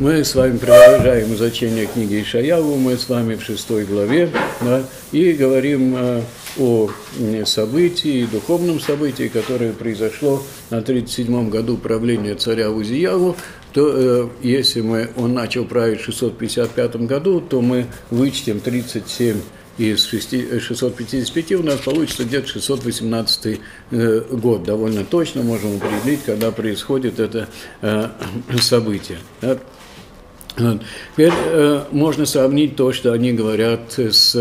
Мы с вами продолжаем изучение книги Ишаяву, мы с вами в шестой главе, да, и говорим э, о событии, духовном событии, которое произошло на 37-м году правления царя Узияву, то э, если мы, он начал править в 655 году, то мы вычтем 37 из 655 у нас получится где-то 618 э, год. Довольно точно можем определить, когда происходит это э, событие. Теперь э, можно сравнить то, что они говорят с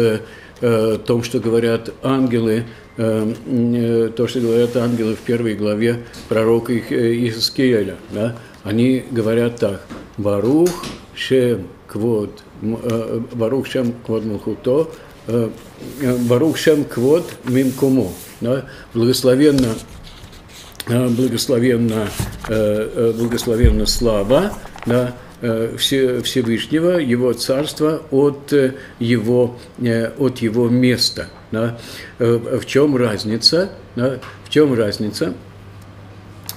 э, том, что говорят ангелы, э, э, то, что говорят ангелы в первой главе пророка Иискиэля. Да? Они говорят так. Барух Шем Квод, э, Барух Шем Квод Мухуто, э, э, Барух Шем Квод Мимкумо. Да? Благословенно благословенно, благословенно слава, да, Э, Всевышнего, Его Царства от э, Его, э, от его места. В чем разница? В чем разница?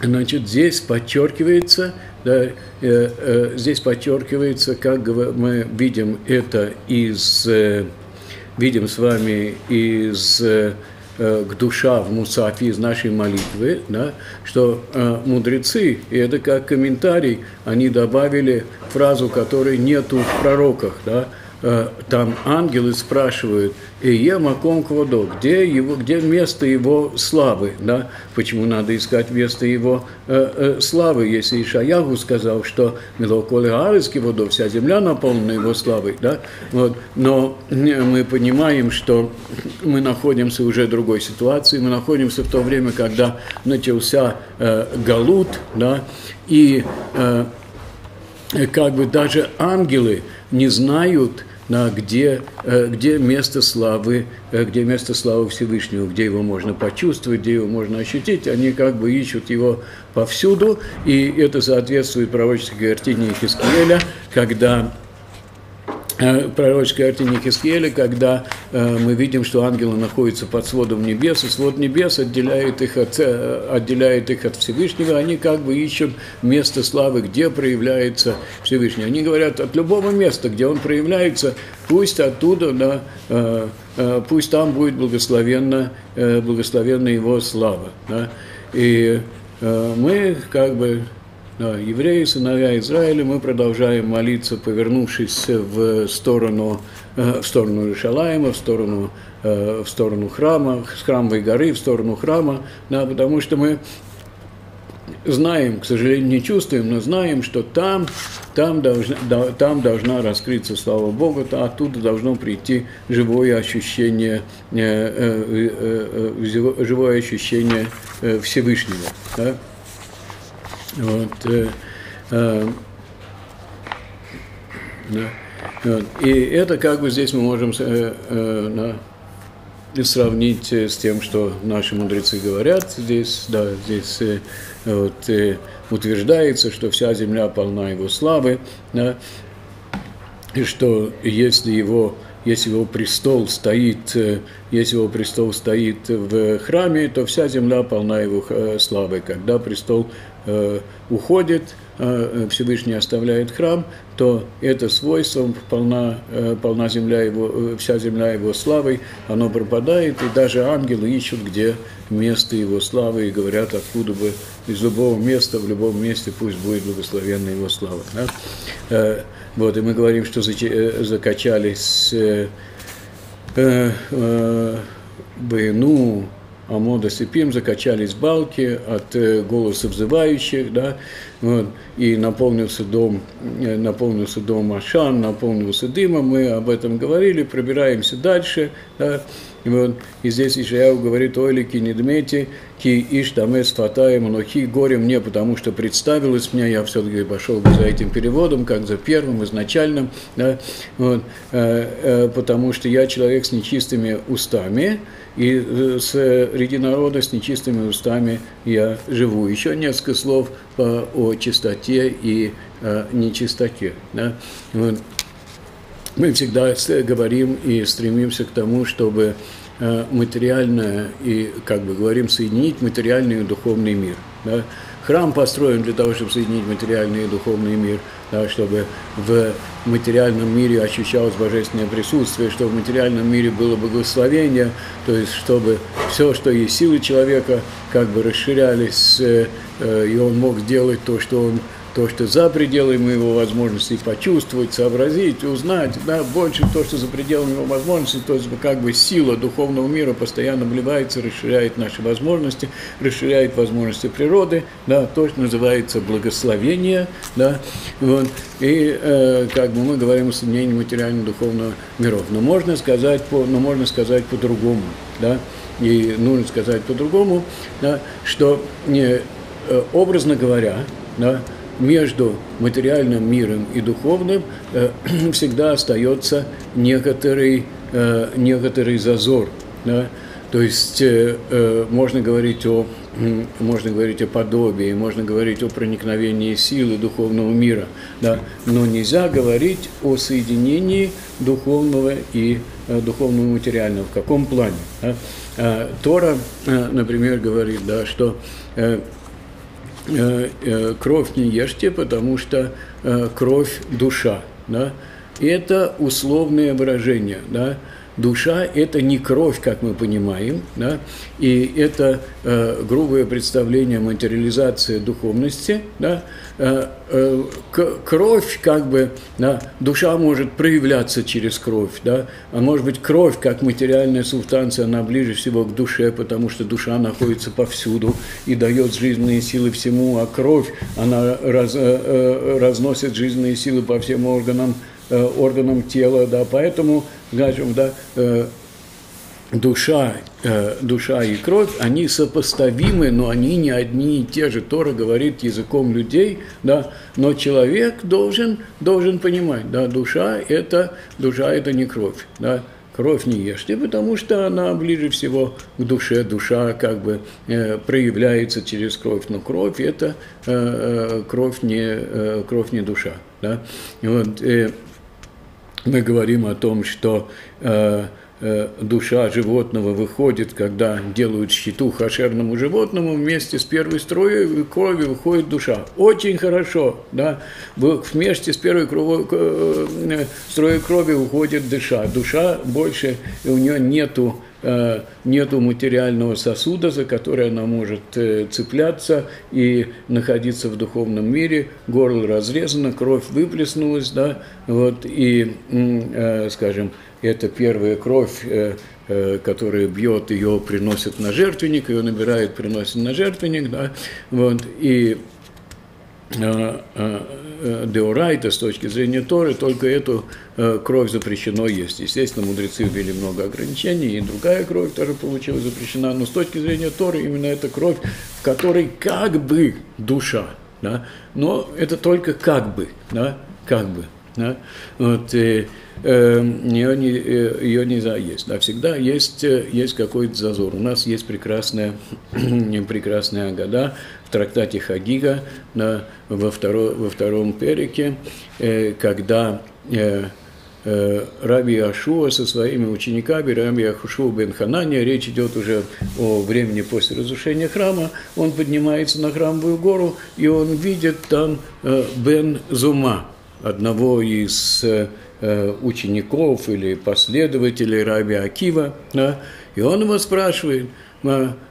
Значит, здесь подчеркивается, да, здесь подчеркивается, как мы видим это из, видим с вами из Э, к душа в Мусафе из нашей молитвы, да, что э, мудрецы, и это как комментарий, они добавили фразу, которой нету в пророках, да, Э, там ангелы спрашивают, «Ие маком квадо, где, его, где место его славы?» да? Почему надо искать место его э, э, славы, если Ишаягу сказал, что «Милоколе арыски водо, вся земля наполнена его славой». Да? Вот. Но мы понимаем, что мы находимся уже в другой ситуации, мы находимся в то время, когда начался э, Галут, да? и э, как бы даже ангелы не знают, на где, э, где место славы, э, где место славы Всевышнего, где его можно почувствовать, где его можно ощутить. Они как бы ищут его повсюду, и это соответствует пророческой картине Хискиеля, когда пророческой картине Хискеля, когда э, мы видим, что ангелы находятся под сводом небес, и свод небес отделяет их от, э, отделяет их от Всевышнего, они как бы ищут место славы, где проявляется Всевышний. Они говорят, от любого места, где он проявляется, пусть оттуда, да, пусть там будет благословенна, благословенна его слава. И мы как бы да, евреи, сыновья Израиля, мы продолжаем молиться, повернувшись в сторону, э, в сторону Ишалаема, в сторону, э, в сторону храма, с храмовой горы, в сторону храма, да, потому что мы знаем, к сожалению, не чувствуем, но знаем, что там, там, должна, там должна раскрыться слава Бога, а оттуда должно прийти живое ощущение, э, э, э, э живое ощущение Всевышнего. Да? Вот, э, э, да. И это как бы здесь мы можем э, э, да, сравнить с тем, что наши мудрецы говорят. Здесь, да, здесь вот, утверждается, что вся земля полна его славы, да, и что если его если его престол стоит, если его престол стоит в храме, то вся земля полна его славой. Когда престол уходит, э, Всевышний оставляет храм, то это свойство, полна, э, полна земля его, вся земля его славой, оно пропадает, и даже ангелы ищут, где место его славы, и говорят, откуда бы из любого места, в любом месте пусть будет благословенна его слава. Да? Вот, и мы говорим, что закачались ну Амода Сипим закачались балки от э, голоса взывающих, да, вот, и наполнился дом, э, наполнился дом Ашан, наполнился дымом, мы об этом говорили, пробираемся дальше, да, и, вот, и здесь Ишаяу говорит, ойли ки недмети, ки иш тамес фатаем, но хи горе мне, потому что представилось мне, я все-таки пошел бы за этим переводом, как за первым, изначальным, да, вот, э, э, потому что я человек с нечистыми устами, и э, среди народа с нечистыми устами я живу. Еще несколько слов по, о чистоте и о нечистоте. Да? Вот. Мы всегда говорим и стремимся к тому, чтобы э, материальное и, как бы говорим, соединить материальный и духовный мир. Да? Храм построен для того, чтобы соединить материальный и духовный мир, да, чтобы в материальном мире ощущалось божественное присутствие, чтобы в материальном мире было благословение, то есть чтобы все, что есть силы человека, как бы расширялись, э, э, и он мог делать то, что он то, что за пределами его возможностей почувствовать, сообразить, узнать, да, больше то, что за пределами его возможностей, то есть как бы сила духовного мира постоянно вливается, расширяет наши возможности, расширяет возможности природы, да, то, что называется благословение, да, вот, и э, как бы мы говорим о соединении материально-духовного миров. Но можно сказать по, но можно сказать по-другому, да, и нужно сказать по-другому, да, что не, э, образно говоря, да, между материальным миром и духовным э, всегда остается некоторый, э, некоторый зазор. Да? То есть э, можно говорить о можно говорить о подобии, можно говорить о проникновении силы духовного мира, да, но нельзя говорить о соединении духовного и духовного материального. В каком плане? Да? Тора, например, говорит, да, что кровь не ешьте, потому что э, кровь – душа. Да? И это условное выражение. Да? Душа – это не кровь, как мы понимаем, да? и это э, грубое представление материализации духовности. Да? Э, э, кровь, как бы, да, душа может проявляться через кровь, да? а может быть кровь, как материальная субстанция, она ближе всего к душе, потому что душа находится повсюду и дает жизненные силы всему, а кровь, она раз, э, э, разносит жизненные силы по всем органам, э, органам тела, да, поэтому скажем, да, э, душа, э, душа и кровь, они сопоставимы, но они не одни и те же. Тора говорит языком людей, да, но человек должен, должен понимать, да, душа это, душа это не кровь, да, кровь не ешьте, потому что она ближе всего к душе, душа как бы э, проявляется через кровь, но кровь это э, кровь не э, кровь не душа, да, вот. Э, мы говорим о том, что э, э, душа животного выходит, когда делают щиту хашерному животному, вместе с первой строей крови выходит душа. Очень хорошо, да, вместе с первой крови, э, строей крови уходит душа. Душа больше, у нее нету Э, нету материального сосуда, за который она может э, цепляться и находиться в духовном мире, горло разрезано, кровь выплеснулась, да, вот, и, э, скажем, это первая кровь, которая бьет, ее приносит на жертвенник, ее набирает, приносит на жертвенник, да, вот, и деорайта с точки зрения Торы, только эту э, кровь запрещено есть. Естественно, мудрецы ввели много ограничений, и другая кровь тоже получилась запрещена, но с точки зрения Торы именно эта кровь, в которой как бы душа, да, но это только как бы, да, как бы. Да? Вот, э, э, ее, не, ее нельзя есть. Да, всегда есть, э, есть какой-то зазор. У нас есть прекрасная, прекрасная года в трактате Хагига да, во, второ, во втором перике, э, когда э, Раби Ашуа со своими учениками, Раби Ахушуа бен Ханания, речь идет уже о времени после разрушения храма, он поднимается на храмовую гору, и он видит там Бен Зума, одного из учеников или последователей Раби Акива, да, и он его спрашивает,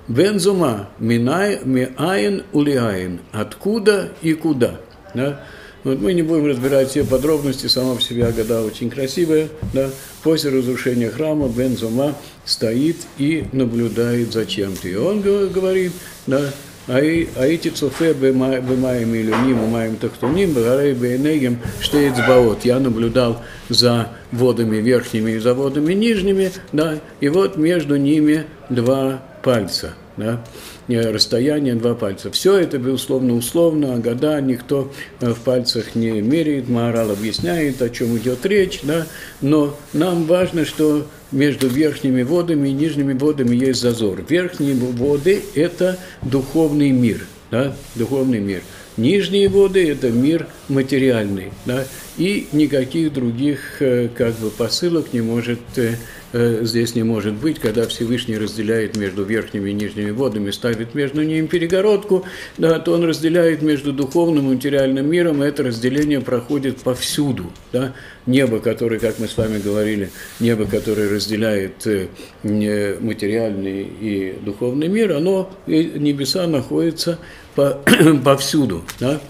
Бензума, миаин улиаин, откуда и куда? Да? Вот мы не будем разбирать все подробности, сама по себе Агада очень красивая. Да? После разрушения храма Бензума стоит и наблюдает за чем-то. И он говорит, да, הייתי צופה במים עליונים ומים תחתונים, והרי בעיניהם שתי אצבעות. Я наблюдал за водами верхними и за водами нижними, да, и вот между ними два пальца, да, расстояние два пальца. Все это, безусловно, условно, а года никто в пальцах не меряет, Маорал объясняет, о чем идет речь, да, но нам важно, что между верхними водами и нижними водами есть зазор. Верхние воды – это духовный мир, да, духовный мир. Нижние воды – это мир материальный, да, и никаких других э, как бы посылок не может, э, здесь не может быть, когда Всевышний разделяет между верхними и нижними водами, ставит между ними перегородку, да, то он разделяет между духовным и материальным миром, и это разделение проходит повсюду. Да? Небо, которое, как мы с вами говорили, небо, которое разделяет э, материальный и духовный мир, оно, небеса находятся по, повсюду. Да?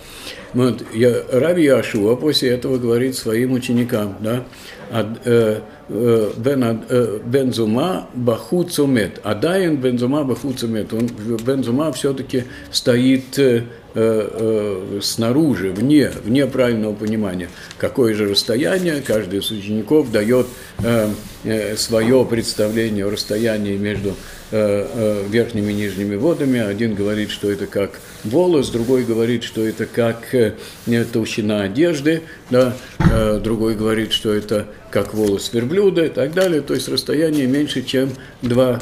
Вот, я, Раби Яшуа после этого говорит своим ученикам, да, э, э, бен, э, бензума бахуцумет, адаин бензума бахуцумет, он бензума все-таки стоит снаружи, вне, вне правильного понимания. Какое же расстояние, каждый из учеников дает свое представление о расстоянии между Э, э, верхними и нижними водами. Один говорит, что это как волос, другой говорит, что это как э, толщина одежды, да, другой говорит, что это как волос верблюда и так далее. То есть расстояние меньше, чем два,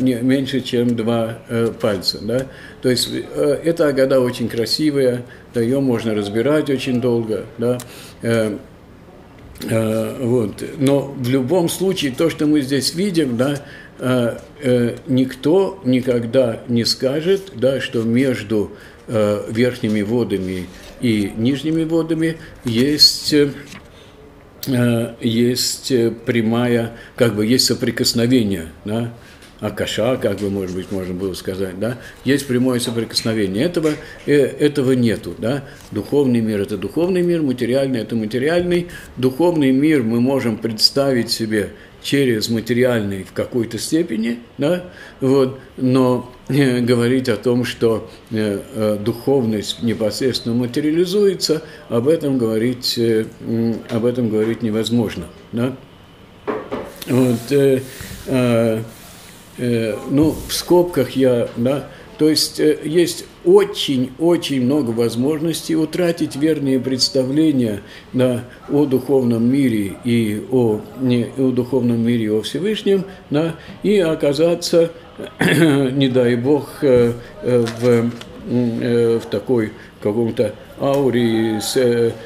не, меньше, чем два пальца. Да. То есть эта агада очень красивая, да, ее можно разбирать очень долго. Да. Вот. Но в любом случае то, что мы здесь видим, да, Э, э, никто никогда не скажет, да, что между э, верхними водами и нижними водами есть есть прямая, как бы есть соприкосновение, да, акаша, как бы, может быть, можно было сказать, да, есть прямое соприкосновение. Этого, этого нету, да. Духовный мир – это духовный мир, материальный – это материальный. Духовный мир мы можем представить себе – через материальный в какой-то степени, да, вот, но э, говорить о том, что э, э, духовность непосредственно материализуется, об этом говорить, об этом говорить невозможно, да. Вот, э, э, э, ну, в скобках я, да, то есть есть очень-очень много возможностей утратить верные представления да, о духовном мире и о, не, о духовном мире и о Всевышнем, да, и оказаться, не дай Бог, э, э, в, в такой каком-то ауре,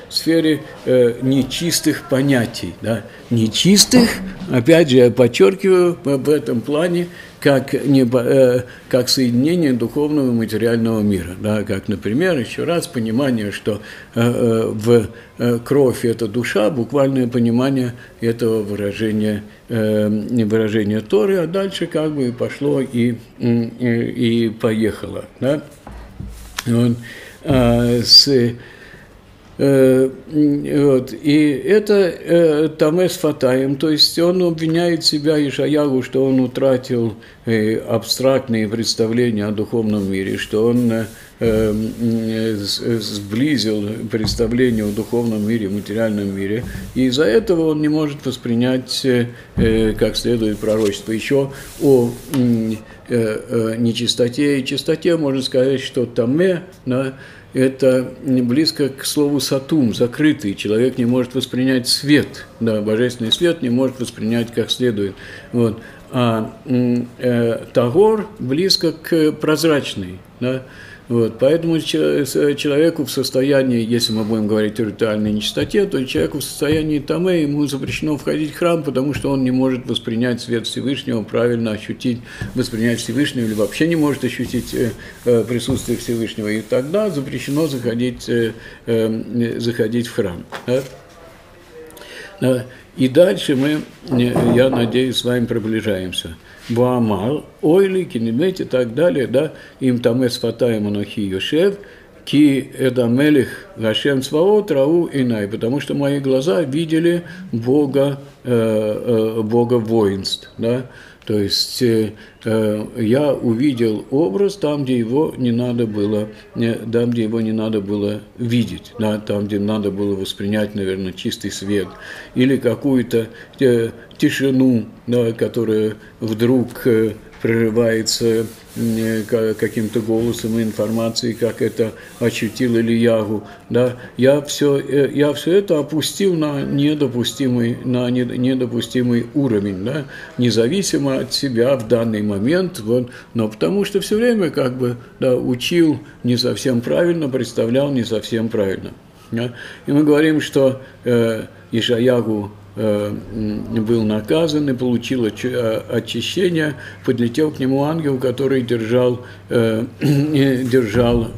сфере нечистых понятий. Да? Нечистых, опять же, я подчеркиваю в этом плане, как, не, э, как соединение духовного и материального мира. Да, как, например, еще раз понимание, что э, э, в э, кровь – это душа, буквальное понимание этого выражения, э, выражения Торы, а дальше как бы пошло и, и, и поехало. Да? Вот, э, с, Э, вот. И это э, Тамес Фатаем, то есть он обвиняет себя Ишаягу, что он утратил э, абстрактные представления о духовном мире, что он сблизил представление о духовном мире, материальном мире, и из-за этого он не может воспринять как следует пророчество. Еще о нечистоте и чистоте можно сказать, что Таме, да, это близко к слову сатум, закрытый. Человек не может воспринять свет, да, божественный свет не может воспринять как следует. Вот. А э, тагор близко к прозрачной. Да. Вот, поэтому человеку в состоянии, если мы будем говорить о ритуальной нечистоте, то человеку в состоянии тамэ ему запрещено входить в храм, потому что он не может воспринять свет Всевышнего, правильно ощутить, воспринять Всевышнего, или вообще не может ощутить э, э, присутствие Всевышнего. И тогда запрещено заходить, э, заходить в храм. Да? И дальше мы, я надеюсь, с вами приближаемся. Буамал, Ойли, Кинемет и так далее, да, им там эсфатаем анахи Йошев, ки это мелих Гашем Цваот Рау Инай, потому что мои глаза видели Бога, э, э, Бога воинств, да, то есть э, э, я увидел образ там, где его не надо было, э, там, где его не надо было видеть, да, там, где надо было воспринять, наверное, чистый свет, или какую-то тишину, да, которая вдруг прерывается каким-то голосом и информацией, как это ощутил Ильягу. Да? Я, все, э, я все это опустил на недопустимый, на недопустимый уровень, да? независимо от себя в данный момент, вот, но потому что все время как бы да, учил не совсем правильно, представлял не совсем правильно. Да? И мы говорим, что э, Ишаягу был наказан и получил очищение, подлетел к нему ангел, который держал, держал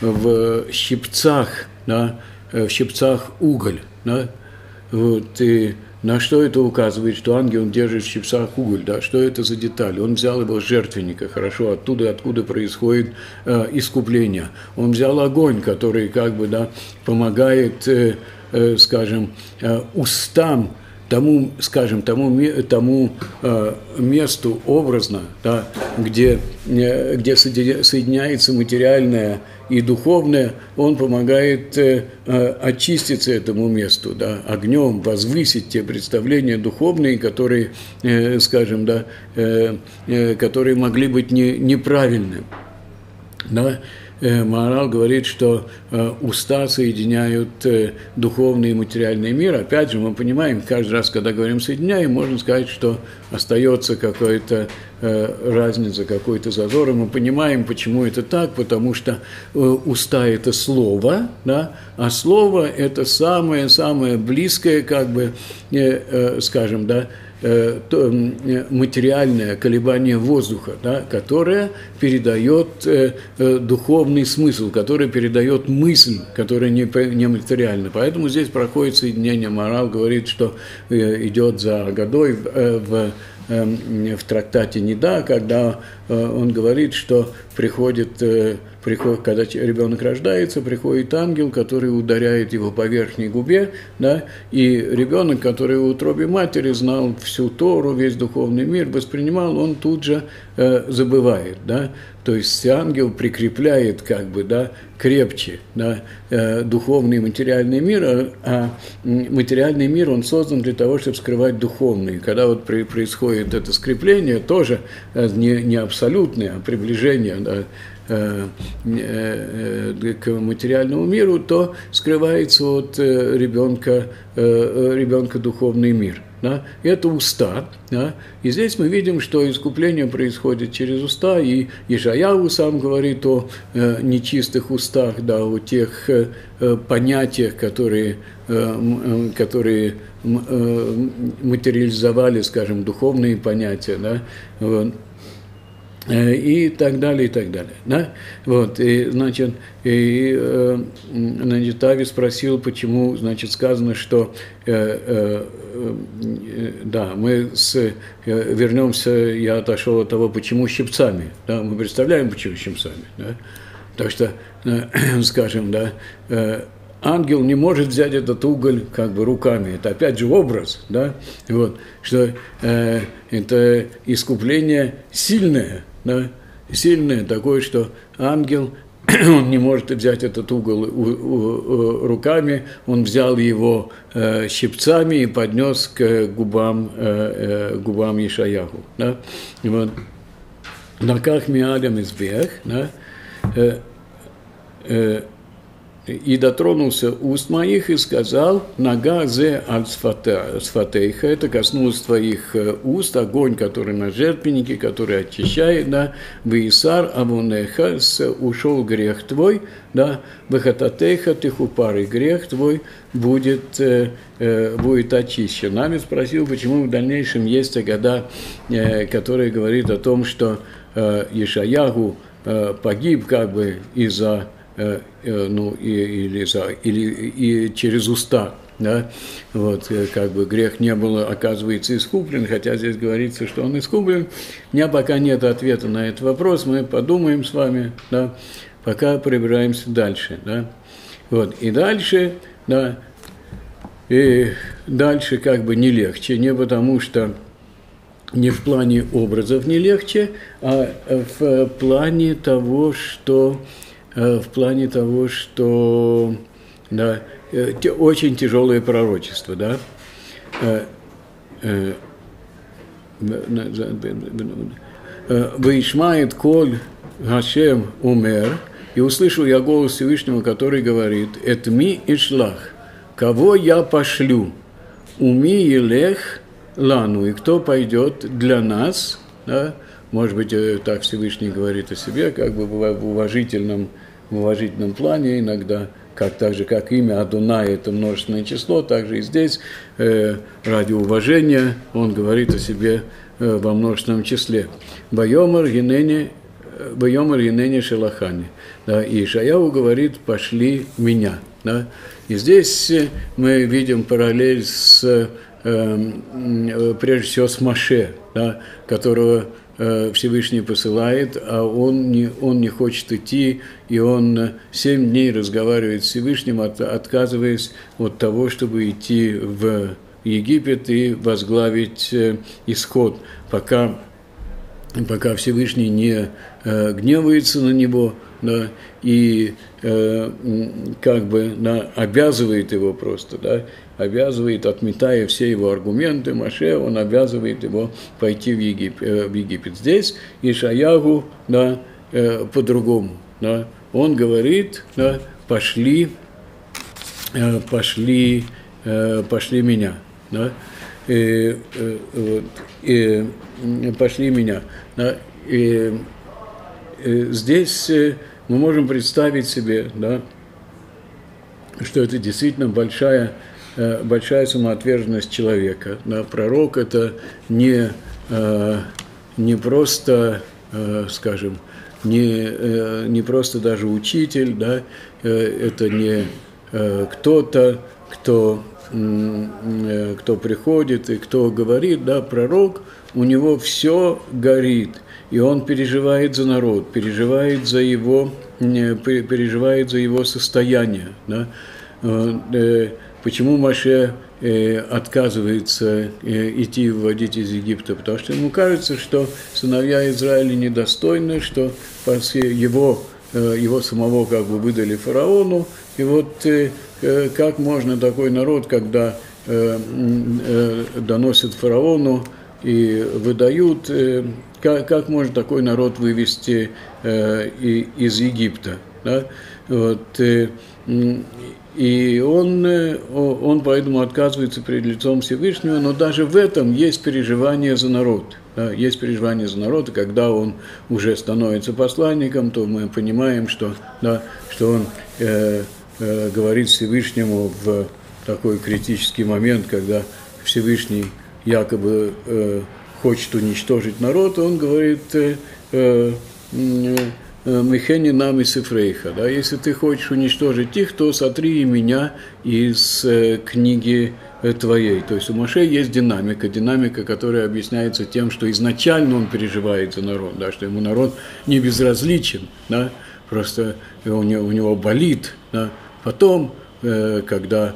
в щипцах, да, в щипцах уголь. Да, вот, и на что это указывает, что ангел держит в щипцах уголь, да, что это за деталь? Он взял его с жертвенника, хорошо, оттуда, откуда происходит э, искупление. Он взял огонь, который как бы, да, помогает, э, э, скажем, э, устам, тому, скажем, тому, тому э, месту образно, да, где, э, где соединяется материальное и духовное, он помогает э, э, очиститься этому месту, да, огнем, возвысить те представления духовные, которые, э, скажем, да, э, э, которые могли быть не, неправильны. Да? Э, Морал говорит, что э, уста соединяют э, духовный и материальный мир. Опять же, мы понимаем, каждый раз, когда говорим «соединяем», можно сказать, что остается какая-то разница, какой-то зазор. И мы понимаем, почему это так, потому что уста – это слово, да, а слово – это самое-самое близкое, как бы, скажем, да, материальное колебание воздуха, да, которое передает э, э, духовный смысл, которое передает мысль, которая не, не. Поэтому здесь проходит соединение. Морал говорит, что идет за годой в в трактате Неда, когда он говорит, что приходит приходит, когда ребенок рождается, приходит ангел, который ударяет его по верхней губе, да, и ребенок, который в утробе матери знал всю Тору, весь духовный мир, воспринимал, он тут же э, забывает, да, то есть ангел прикрепляет как бы, да, крепче, да, э, духовный и материальный мир, а, а материальный мир, он создан для того, чтобы скрывать духовный. Когда вот при, происходит это скрепление, тоже э, не, не абсолютное, а приближение, да, к материальному миру, то скрывается от э, ребенка, ребенка духовный мир. Да? Это уста. Да? И здесь мы видим, что искупление происходит через уста, и Ишаяу сам говорит о э, нечистых устах, да, о тех э, понятиях, которые, э, которые э, материализовали, скажем, духовные понятия. Да? Э, и так далее, и так далее. Да? Вот, и, значит, и, э, значит, Ави спросил, почему, значит, сказано, что, э, э, э, да, мы с, э, вернемся, я отошел от того, почему щипцами, да, мы представляем, почему щипцами, да, так что, э, скажем, да, э, ангел не может взять этот уголь как бы руками. Это опять же образ, да, вот, что э, это искупление сильное, да, сильное, такое, что ангел он не может взять этот угол руками, он взял его э, щипцами и поднес к губам, э, э, губам Ишаяху. Да? И вот, Наках миадам избех, да? И дотронулся уст моих и сказал, нога зе аль сфатейха, это коснулось твоих э, уст, огонь, который на жертвеннике, который очищает, да, вейсар авунеха, ушел грех твой, да, вахататейха, тихупар, и грех твой будет, э, э, будет очищен. Нами спросил, почему в дальнейшем есть Агада, э, который говорит о том, что э, Ишаягу э, погиб как бы из-за ну, и, или, за, или и через уста, да, вот, э, как бы грех не был, оказывается, искуплен, хотя здесь говорится, что он искуплен. У меня пока нет ответа на этот вопрос, мы подумаем с вами, да, пока пробираемся дальше, да. Вот, и дальше, да, и дальше как бы не легче, не потому что не в плане образов не легче, а в плане того, что Э, в плане того, что да, э, очень тяжелое пророчество, да, э, Ваишмает коль Гашем умер, и услышал я голос Всевышнего, который говорит, «Этми и шлах, кого я пошлю, уми елех лану, и кто пойдет для нас, да, может быть, так Всевышний говорит о себе, как бы в уважительном в уважительном плане иногда, как так же, как имя Адуна это множественное число, также и здесь э, ради уважения он говорит о себе э, во множественном числе. Байомар Генене Байомар Генене Шелахани. Да, и Ишаяу говорит, пошли меня. Да. И здесь мы видим параллель с, э, прежде всего, с Маше, да, которого Э, Всевышний посылает, а он не, он не хочет идти, и он семь дней разговаривает с Всевышним, от, отказываясь от того, чтобы идти в Египет и возглавить э, исход, пока, пока Всевышний не э, гневается на него, да, и э, как бы да, обязывает его просто, да, обязывает, отметая все его аргументы, Маше, он обязывает его пойти в Египет. Э, в Египет. Здесь Ишаягу да, э, по-другому. Да, он говорит, да, пошли, э, пошли, пошли меня. Да, и, и, и пошли меня. Да, и, и здесь мы можем представить себе, да, что это действительно большая Э, большая самоотверженность человека. Да, пророк – это не, э, не просто, э, скажем, не, не просто даже учитель, да, это не кто-то, кто, кто приходит и кто говорит, да, пророк, у него все горит, и он переживает за народ, переживает за его, переживает за его состояние, да, Почему Маше э, отказывается э, идти выводить из Египта? Потому что ему кажется, что сыновья Израиля недостойны, что его, э, его самого как бы выдали фараону. И вот э, э, как можно такой народ, когда э, э, доносят фараону и выдают, э, как, как может такой народ вывести э, из Египта? Да? Вот, э, и он, э, он поэтому отказывается перед лицом Всевышнего, но даже в этом есть переживание за народ. Да, есть переживание за народ, и когда он уже становится посланником, то мы понимаем, что, да, что он э, э, говорит Всевышнему в такой критический момент, когда Всевышний якобы э, хочет уничтожить народ, он говорит, э, э, Э, Мехени нам и Сифрейха. Да? Если ты хочешь уничтожить их, то сотри и меня из э, книги э, твоей. То есть у Моше есть динамика, динамика, которая объясняется тем, что изначально он переживает за народ, да, что ему народ не безразличен, да, просто у него, у него болит. Да. Потом, когда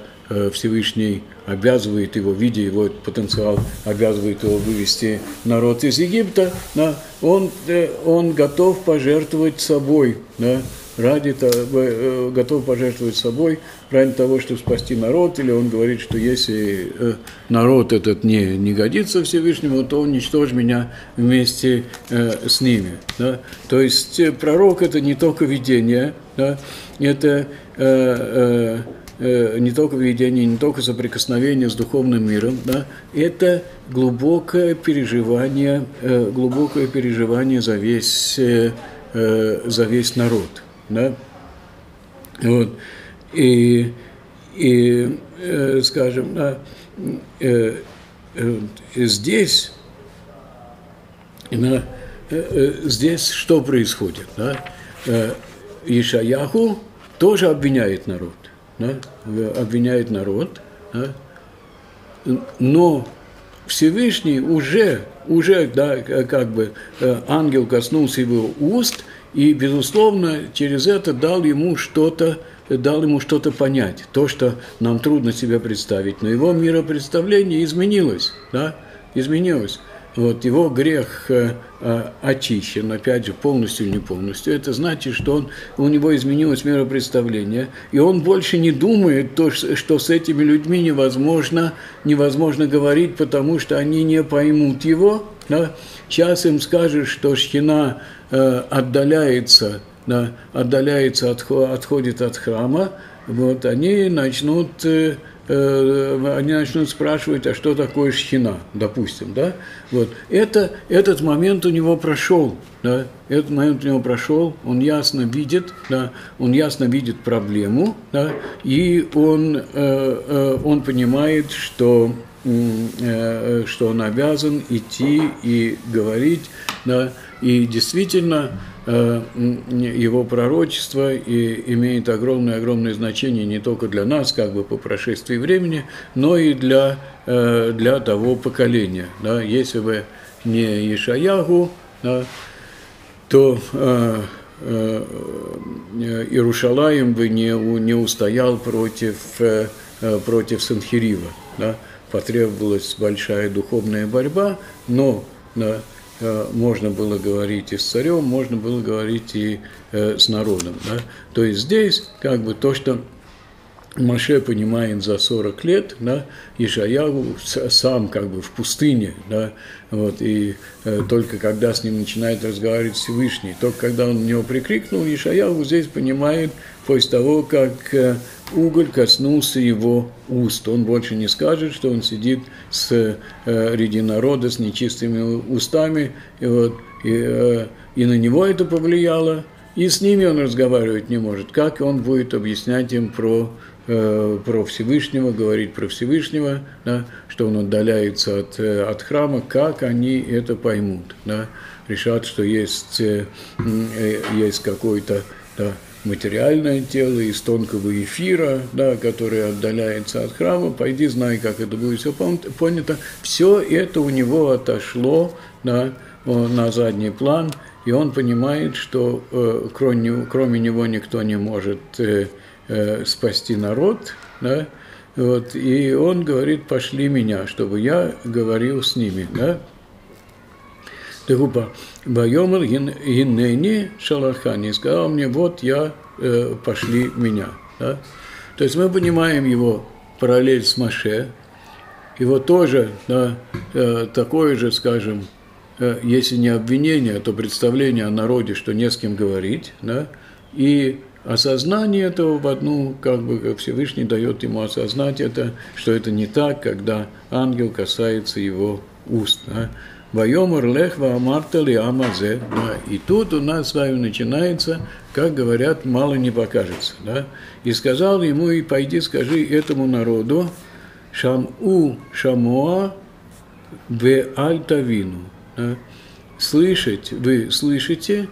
Всевышний обязывает его, видя его потенциал, обязывает его вывести народ из Египта, да, он, э, он готов пожертвовать собой, да, ради того, э, готов пожертвовать собой ради того, чтобы спасти народ, или он говорит, что если э, народ этот не, не годится Всевышнему, то уничтожь меня вместе с ними. Да? То есть пророк – это не только видение, да? это не только видение, не только соприкосновение с духовным миром, да, это глубокое переживание, э, глубокое переживание за весь, э, за весь народ. Да? Вот. И, и скажем, да, здесь, да, здесь что происходит? Да? Ишаяху тоже обвиняет народ да, обвиняет народ, да, но Всевышний уже, уже, да, как бы э, ангел коснулся его уст, и, безусловно, через это дал ему что-то, дал ему что-то понять, то, что нам трудно себе представить. Но его миропредставление изменилось, да, изменилось вот его грех э, э, очищен, опять же, полностью или не полностью, это значит, что он, у него изменилось миропредставление, и он больше не думает, то, что с этими людьми невозможно, невозможно говорить, потому что они не поймут его. Да? Сейчас им скажешь, что Шхина э, отдаляется, да, отдаляется, отходит от храма, вот, они начнут э, они начнут спрашивать, а что такое шхина, допустим, да? Вот. Это, этот момент у него прошел, да? Этот момент у него прошел, он ясно видит, да? Он ясно видит проблему, да? И он, э, э, он понимает, что э, что он обязан идти и говорить, да, и действительно Э, его пророчество и имеет огромное-огромное значение не только для нас, как бы по прошествии времени, но и для, э, для того поколения. Да? Если бы не Ишаягу, да, то э, Иерушалаем бы не, не устоял против, против Санхирива. Да? Потребовалась большая духовная борьба, но да, Э, можно было говорить и с царем, можно было говорить и э, с народом. Да? То есть здесь как бы то, что Маше понимает за 40 лет, да, Ишаягу сам как бы в пустыне, да, вот, и э, только когда с ним начинает разговаривать Всевышний, только когда он на него прикрикнул, Ишаягу здесь понимает, после того, как э, уголь коснулся его уст. Он больше не скажет, что он сидит с э, реди народа, с нечистыми устами, и, вот, и, э, и на него это повлияло, и с ними он разговаривать не может. Как он будет объяснять им про, э, про Всевышнего, говорить про Всевышнего, да, что он отдаляется от, э, от храма, как они это поймут, да, решат, что есть, э, есть какой-то да, материальное тело из тонкого эфира, да, который отдаляется от храма, пойди знай, как это будет все понято. Все это у него отошло да, на задний план, и он понимает, что э, кроме, кроме него никто не может э, э, спасти народ, да, вот, и он говорит, пошли меня, чтобы я говорил с ними, да, Дегуба Байомер Гиннени Шалахани сказал мне, вот я, э, пошли меня. Да? То есть мы понимаем его параллель с Маше, его тоже да, э, такое же, скажем, если не обвинение, то представление о народе, что не с кем говорить, да, и осознание этого в одну, как бы Всевышний дает ему осознать это, что это не так, когда ангел касается его уст. Да. Вайомар лех ваамарта ли амазе. И тут у нас с вами начинается, как говорят, мало не покажется. Да? И сказал ему, и пойди скажи этому народу, шаму шамоа в альтавину. Да? Слышать вы слышите,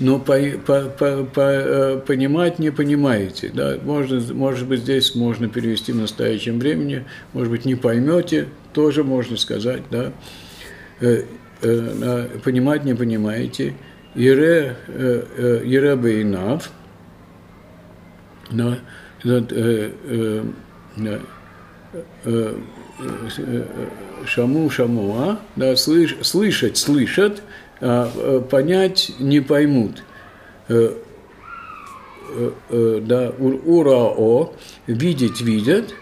но по, по, по, по, э, понимать не понимаете. Да? Можно, может быть, здесь можно перевести в настоящем времени, может быть, не поймете, тоже можно сказать. Да? Э, э, понимать не понимаете, Ире, Ире Бейнав, Шаму Шамуа, да, слыш, слышать слышат, понять не поймут. Да, урао, видеть видят,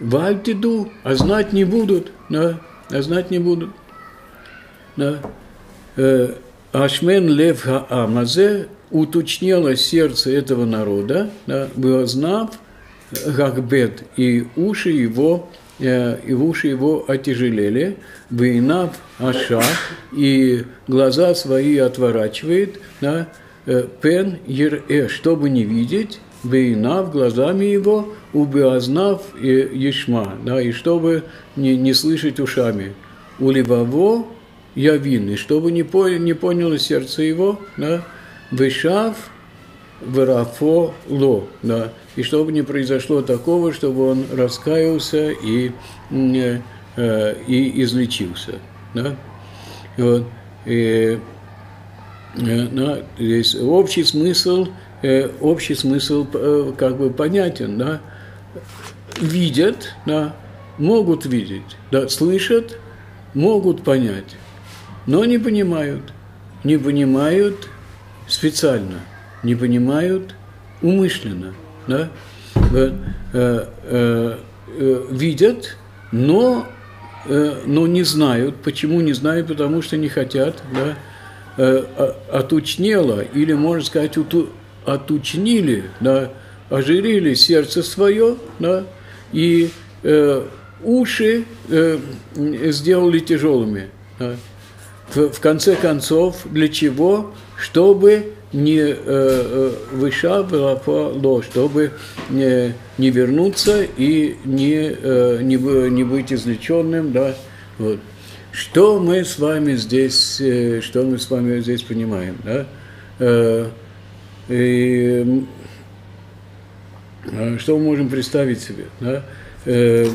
вальтиду, а знать не будут, да, а знать не будут. Да. Э, Ашмен лев хаамазе уточнило сердце этого народа, да, знав, как бед, и уши его, э, и уши его отяжелели, вейнав аша, и глаза свои отворачивает, да, э, пен ер чтобы не видеть, вейнав глазами его, убеознав ешма, да, и чтобы не, не слышать ушами. У левого я винный, чтобы не, понял, не поняло сердце его, да, вышав варафо ло, да, и чтобы не произошло такого, чтобы он раскаялся и, э, и излечился, да. Вот. И, э, да, здесь общий смысл, э, общий смысл э, как бы понятен, да, видят, да, могут видеть, да, слышат, могут понять но не понимают. Не понимают специально, не понимают умышленно. Да? Э, э, э, видят, но, но не знают. Почему не знают? Потому что не хотят. Да? Отучнело, или, можно сказать, отучнили, да? ожирили сердце свое, да? и уши сделали тяжелыми. Да? В, в конце концов, для чего? Чтобы не э, э выша была ло, чтобы не, не вернуться и не, э, не, не быть извлеченным, да, вот. Что мы с вами здесь, э, что мы с вами здесь понимаем, да? Э, и, что мы можем представить себе, да? Э,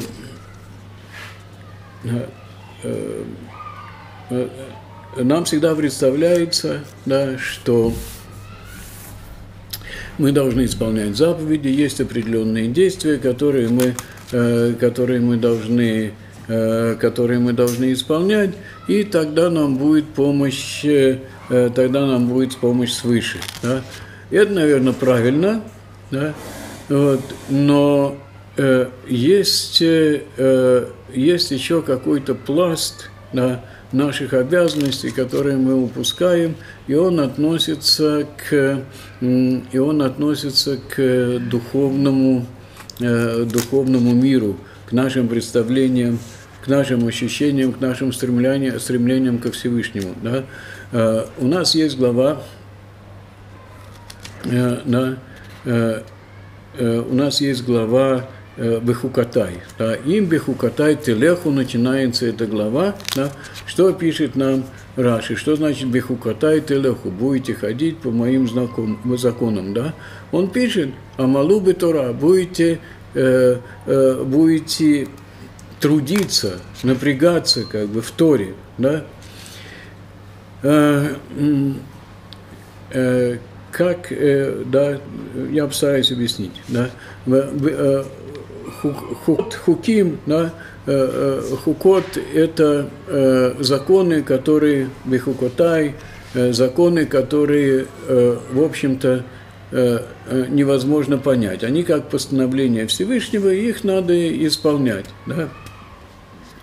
нам всегда представляется, да, что мы должны исполнять заповеди, есть определенные действия, которые мы, которые мы должны Э, которые мы должны исполнять, и тогда нам будет помощь, э, тогда нам будет помощь свыше. Да? Это, наверное, правильно, да? вот, но э, есть, э, есть еще какой-то пласт да, наших обязанностей, которые мы упускаем, и он относится к, и он относится к духовному, э, духовному миру, к нашим представлениям к нашим ощущениям, к нашим стремлениям, стремлениям ко Всевышнему. Да? Э, у нас есть глава, да, э, у нас есть глава Бехукатай. Да, им Бехукатай Телеху начинается эта глава. Да, что пишет нам Раши? Что значит Бехукатай Телеху? Будете ходить по моим знаком, законам. Да? Он пишет, Амалу Тора, будете, э, э, будете трудиться, напрягаться как бы в Торе, да, э, э, как, э, да, я постараюсь объяснить, да, хук, хуким, да, хукот – это законы, которые, бихукотай, законы, которые, в общем-то, невозможно понять. Они как постановление Всевышнего, их надо исполнять. Да?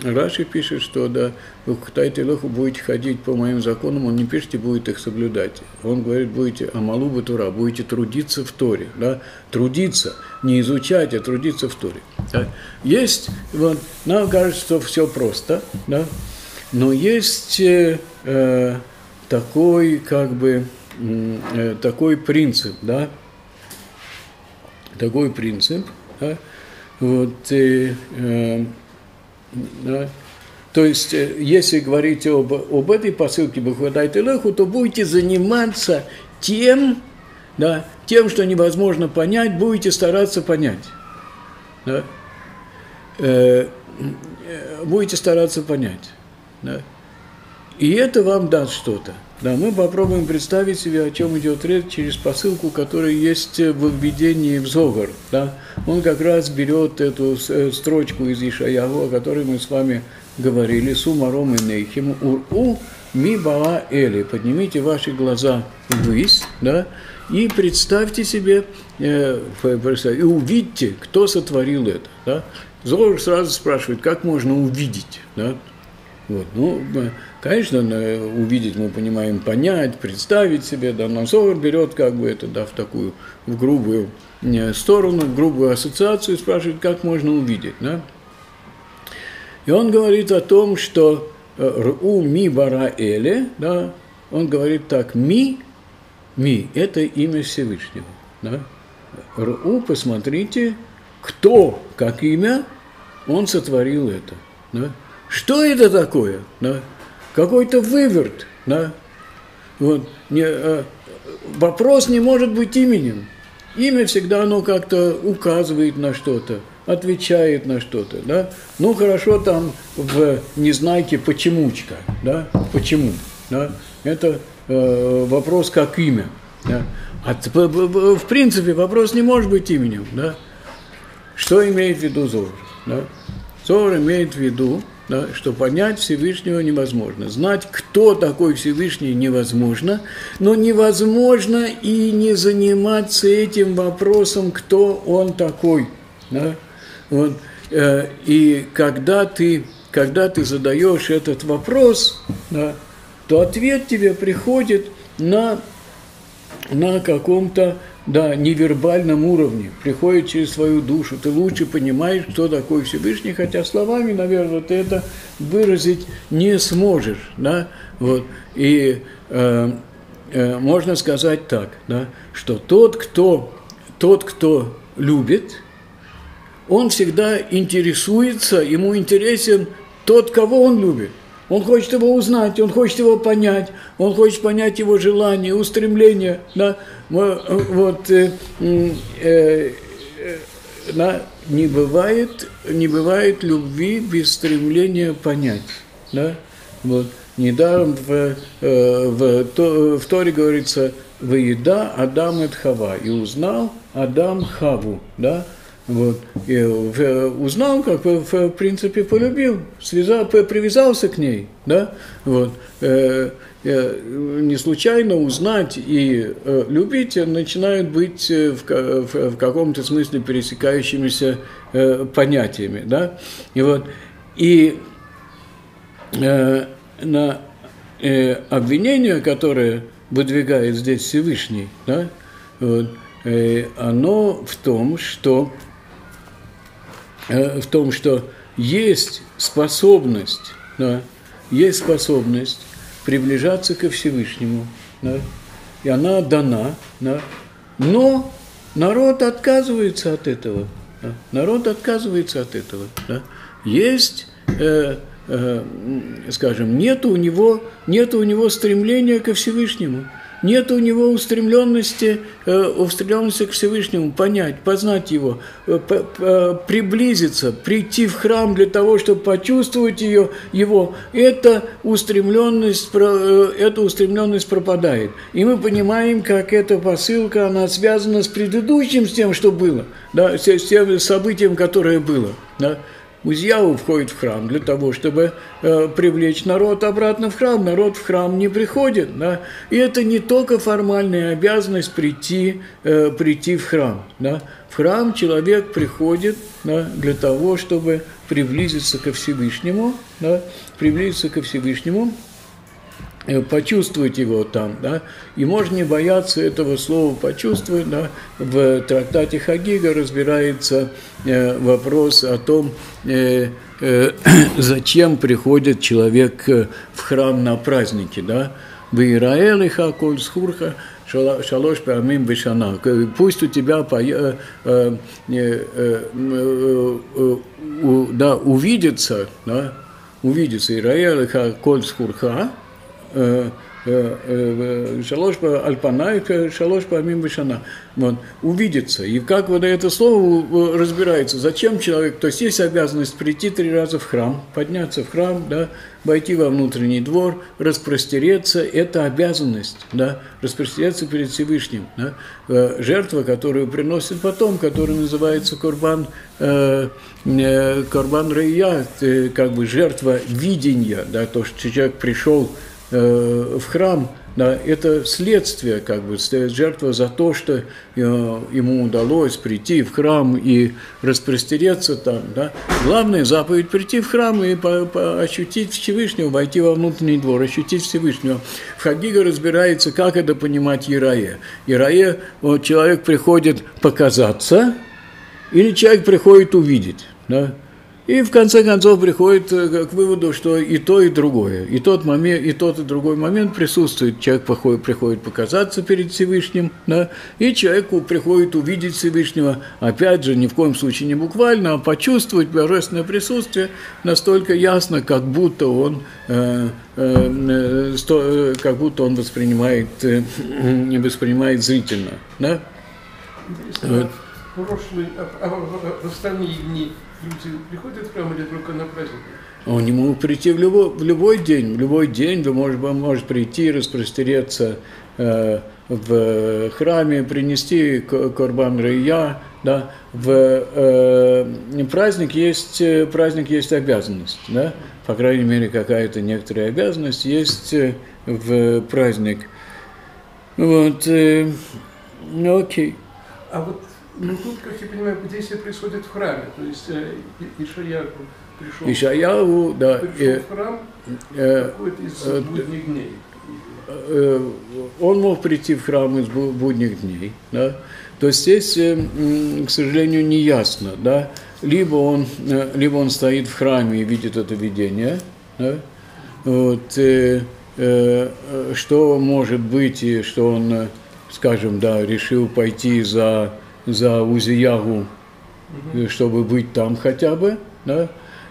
Раши пишет, что да, вы Кутайте Лоху будете ходить по моим законам, он не пишет и будет их соблюдать. Он говорит, будете Амалуба Тура, будете трудиться в Торе. Да? Трудиться, не изучать, а трудиться в Торе. Да? Есть, вот, нам кажется, что все просто, да? но есть э, э, такой, как бы, э, такой принцип, да? такой принцип, да? вот, э, э, да? То есть, э, если говорить об, об этой посылке Бахвадай Телеху, то будете заниматься тем, да, тем, что невозможно понять, будете стараться понять. Да? Э, э будете стараться понять. Да? И это вам даст что-то. Да, мы попробуем представить себе, о чем идет речь через посылку, которая есть в введении в Зогар. Да? Он как раз берет эту э, строчку из Ишаягу, о которой мы с вами говорили, «Сумаром и нейхим ур-у ми баа эли». Поднимите ваши глаза ввысь, да, и представьте себе, э, и увидьте, кто сотворил это. Да? Зогар сразу спрашивает, как можно увидеть. Да? Вот, ну, конечно, увидеть мы понимаем понять, представить себе, да, но Зовар берет как бы это, да, в такую, в грубую сторону, в грубую ассоциацию, спрашивает, как можно увидеть, да. И он говорит о том, что э, Ру ми бара эле, да, он говорит так, ми, ми – это имя Всевышнего, да. Ру, посмотрите, кто, как имя, он сотворил это, да. Что это такое? Да? Какой-то выверт. Да? Вот. Не, э, вопрос не может быть именем. Имя всегда оно как-то указывает на что-то, отвечает на что-то. Да? Ну хорошо там в незнайке почемучка. Да? Почему? Да? Это э, вопрос как имя. Да? А в принципе вопрос не может быть именем. Да? Что имеет в виду Зор? Да? Зор имеет в виду, да, что понять Всевышнего невозможно. Знать, кто такой Всевышний, невозможно, но невозможно и не заниматься этим вопросом, кто он такой. Да? Вот. Э, и когда ты, когда ты задаешь этот вопрос, да, то ответ тебе приходит на, на каком-то да, невербальном уровне, приходит через свою душу, ты лучше понимаешь, кто такой Всевышний, хотя словами, наверное, ты это выразить не сможешь, да, вот, и э, э, можно сказать так, да, что тот, кто, тот, кто любит, он всегда интересуется, ему интересен тот, кого он любит. Он хочет его узнать, он хочет его понять, он хочет понять его желания, устремления. Да? Вот, э, э, э, да? не, бывает, не бывает любви без стремления понять. Да? Вот. Недаром в, э, в, в, Торе говорится «Воеда Адам et Хава» и узнал Адам Хаву. Да? Вот. И узнал, как в принципе полюбил, связал, привязался к ней, да, вот. Э, э, не случайно узнать и э, любить начинают быть в, каком-то смысле пересекающимися понятиями, да, и вот, и на обвинение, которое выдвигает здесь Всевышний, да, вот, оно в том, что в том, что есть способность, да, есть способность приближаться ко Всевышнему, да, и она дана, да, но народ отказывается от этого. Да, народ отказывается от этого. Да. Есть, э, э, скажем, нет у него, нет у него стремления ко Всевышнему нет у него устремленности, э, устремленности к Всевышнему, понять, познать его, э, приблизиться, прийти в храм для того, чтобы почувствовать ее, его. Эта устремленность, э, эта устремленность пропадает. И мы понимаем, как эта посылка, она связана с предыдущим, с тем, что было, да, с, тем событием, которое было. Да. Узьяу входит в храм для того, чтобы э, привлечь народ обратно в храм. Народ в храм не приходит. Да? И это не только формальная обязанность прийти, э, прийти в храм. Да? В храм человек приходит да, для того, чтобы приблизиться ко Всевышнему, да? приблизиться ко Всевышнему, почувствовать его там, да, и можно не бояться этого слова почувствовать, да, в трактате Хагига разбирается э, вопрос о том, э, э, зачем приходит человек э, в храм на праздники, да, в Ираэлиха, коль схурха, шалош памим вишана. Пусть у тебя по, э, э, э, э, да, увидится, да, увидится Ираэлиха, коль схурха, шалош альпанай, шалош памим вишана. Вот, увидеться. И как вот это слово разбирается, зачем человек, то есть есть обязанность прийти три раза в храм, подняться в храм, да, войти во внутренний двор, распростереться, это обязанность, да, распростереться перед Всевышним. Да. Жертва, которую приносит потом, которая называется Корбан, э, Корбан Рейя, как бы жертва видения, да, то, что человек пришел Э, в храм, да, это следствие, как бы, жертва за то, что э, ему удалось прийти в храм и распростереться там, да. Главная заповедь – прийти в храм и по, по ощутить Всевышнего, войти во внутренний двор, ощутить Всевышнего. В Хагига разбирается, как это понимать Ирае. Ирае, вот человек приходит показаться, или человек приходит увидеть, да. И в конце концов приходит э, к выводу, что и то, и другое. И тот, момент, и тот, и другой момент присутствует. Человек приходит, приходит показаться перед Всевышним, да, и человеку приходит увидеть Всевышнего, опять же, ни в коем случае не буквально, а почувствовать божественное присутствие настолько ясно, как будто он, э, э, сто, э, как будто он воспринимает, э, не воспринимает зрительно. Да? Вот. Прошлый, а, а, а, в остальные дни люди приходят в храм или только на праздник? Они могут прийти в любой, в любой день. В любой день вы можете, может прийти, распростереться э, в храме, принести корбан рая. Да? В э, праздник, есть, праздник есть обязанность. Да? По крайней мере, какая-то некоторая обязанность есть э, в праздник. Вот. Э, ну, окей. А вот ну тут, как я понимаю, действие происходит в храме, то есть э, Ишаяху пришел, Ишаяху, да, пришел э, в храм э, какой-то из э, будних дней. э, он мог прийти в храм из бу- будних дней, да, то здесь, э, м, к сожалению, не ясно, да, либо он, э, либо он стоит в храме и видит это видение, да, вот, э, э, э, что может быть, и что он, э, скажем, да, решил пойти за, за Узиягу, э, чтобы быть там хотя бы, да,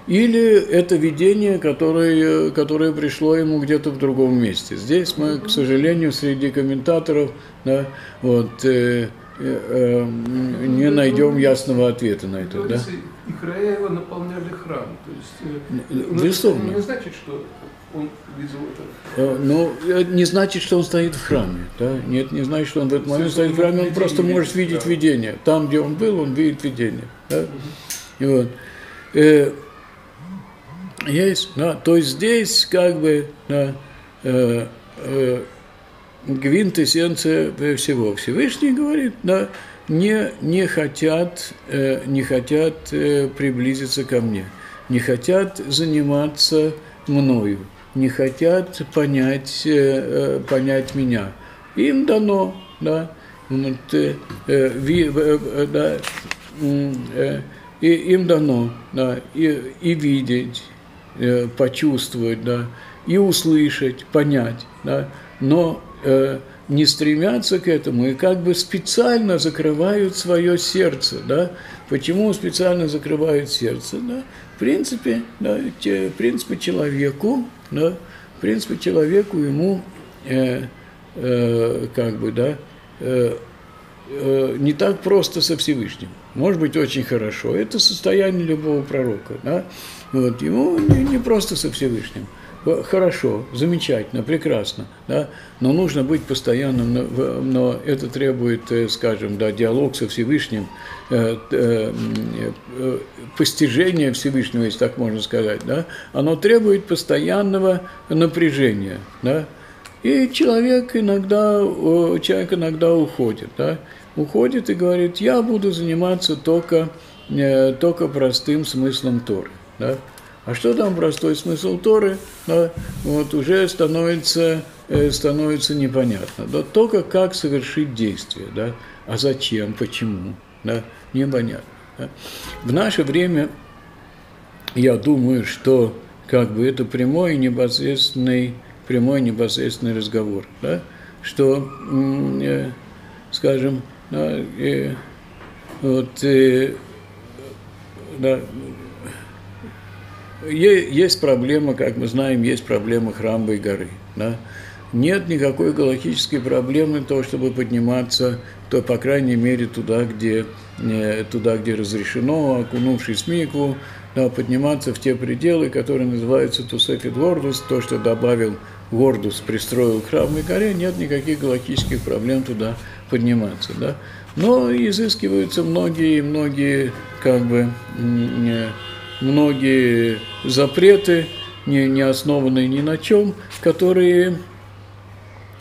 или это видение, которое, которое пришло ему где-то в другом месте. Здесь мы, к сожалению, среди комментаторов да, вот, э, э, э, не найдем ясного ответа на это. Да? И края его наполняли храм. То есть, э, Н- но безусловно. это не значит, что он видел это. Э, Но э, не значит, что он стоит в храме. Да? Нет, не значит, что он в этот момент стоит в храме, он просто может видеть видение. Там, где он был, он видит видение. Да? И вот. Э, есть, да, то есть здесь как бы да, э, э, квинтэссенция всего. Всевышний говорит, да, не, не хотят, э, не хотят э, приблизиться ко мне, не хотят заниматься мною, не хотят понять, э, э, понять меня. Им дано, да, э, и им дано, да, и, и видеть, э, почувствовать, да, и услышать, понять, да, но э, не стремятся к этому и как бы специально закрывают свое сердце, да. Почему специально закрывают сердце, да? В принципе, да, те- в принципе человеку, да, в принципе человеку ему э, э, как бы, да, э, э, не так просто со Всевышним. Может быть, очень хорошо. Это состояние любого пророка. Да? Вот, ему не, не просто со Всевышним. Хорошо, замечательно, прекрасно, да? но нужно быть постоянным, но, но это требует, э, скажем, да, диалог со Всевышним, э, э, э, постижение Всевышнего, если так можно сказать, да? оно требует постоянного напряжения. Да? И человек иногда, человек иногда уходит, да? уходит и говорит, я буду заниматься только, э, только простым смыслом Торы. Да? А что там простой смысл Торы, да? вот уже становится, э, становится непонятно. Да? Только как совершить действие, да? а зачем, почему, да? непонятно. Да? В наше время я думаю, что как бы это прямой непосредственный, прямой непосредственный разговор, да? что, э, скажем, да, э, вот, э, да, есть проблема, как мы знаем, есть проблема храма и горы. Да? Нет никакой галактической проблемы то, чтобы подниматься, то, по крайней мере, туда, где, э, туда, где разрешено, окунувшись в микву, да, подниматься в те пределы, которые называются Тусефит Гордус, то, что добавил Гордус, пристроил к храмовой горе, нет никаких галактических проблем туда подниматься. Да? Но изыскиваются многие, многие, как бы, э, многие запреты, не, не основанные ни на чем, которые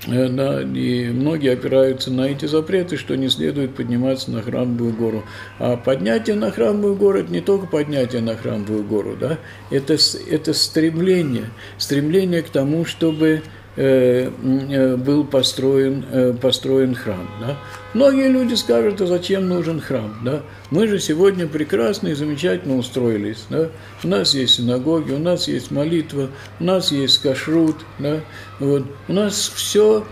Э, Да, и многие опираются на эти запреты, что не следует подниматься на храмовую гору. А поднятие на храмовую гору – это не только поднятие на храмовую гору, да? это, это стремление, стремление к тому, чтобы э, э, был построен, э, построен храм. Да? Многие люди скажут, а зачем нужен храм? Да? Мы же сегодня прекрасно и замечательно устроились. Да? У нас есть синагоги, у нас есть молитва, у нас есть кашрут, да? вот. у нас все,